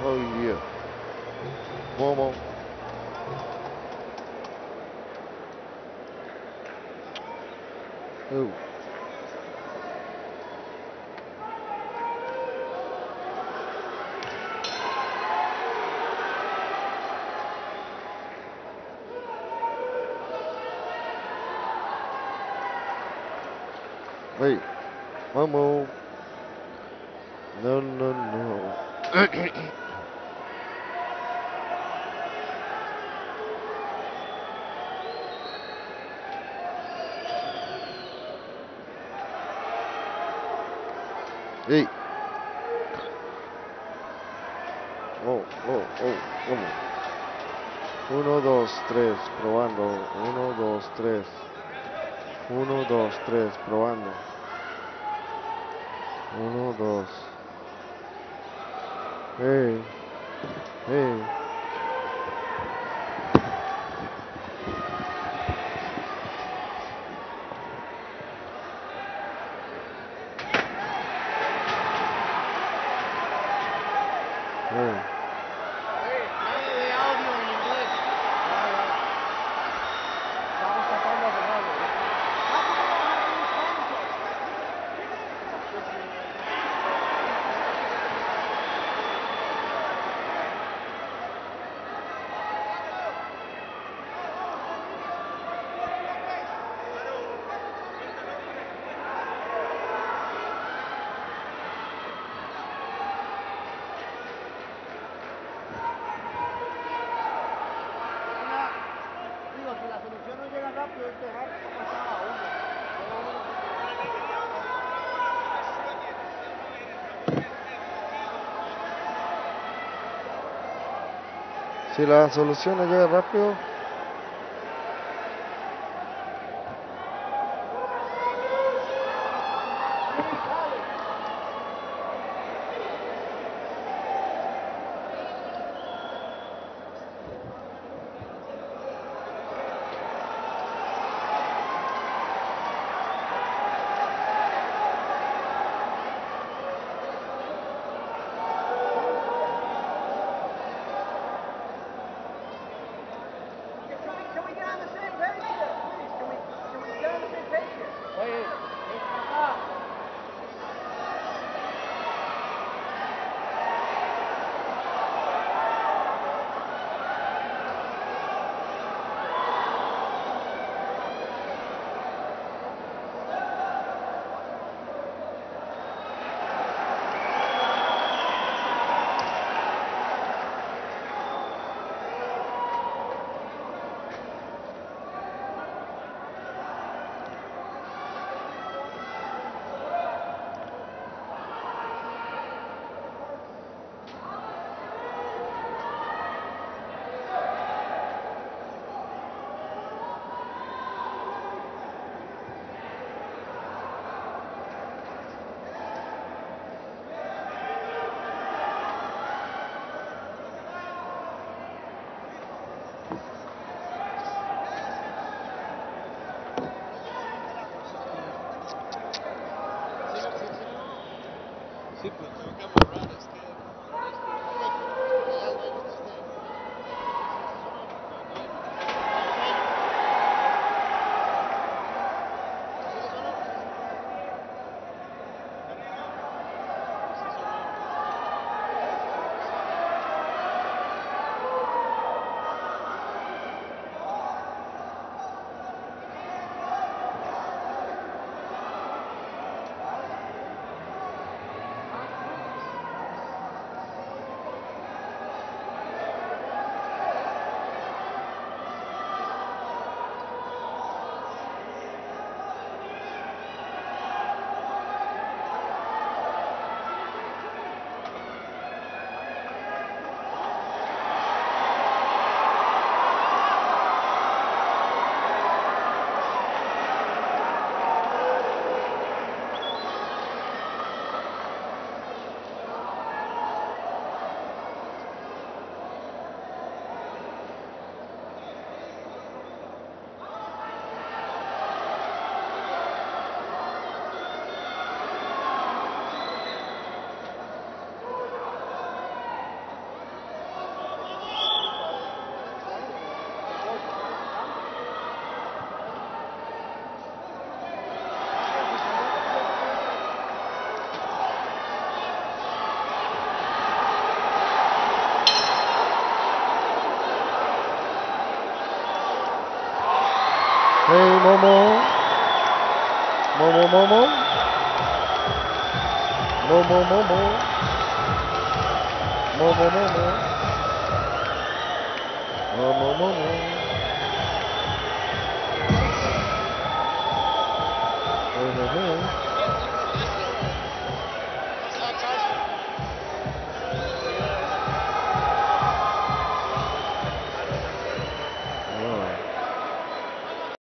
Oh yeah. Momo. Ooh. Wait. Momo. No, no, no. Ey. Oh, oh, oh, oh. 1, 2, 3, probando. 1, 2, 3. 1, 2, 3, probando. Uno, dos. 嗯。Si la solución no llega rápido, Sí, Momo. Momo, Momo. Momo, Momo. Momo, Momo. Momo, Momo.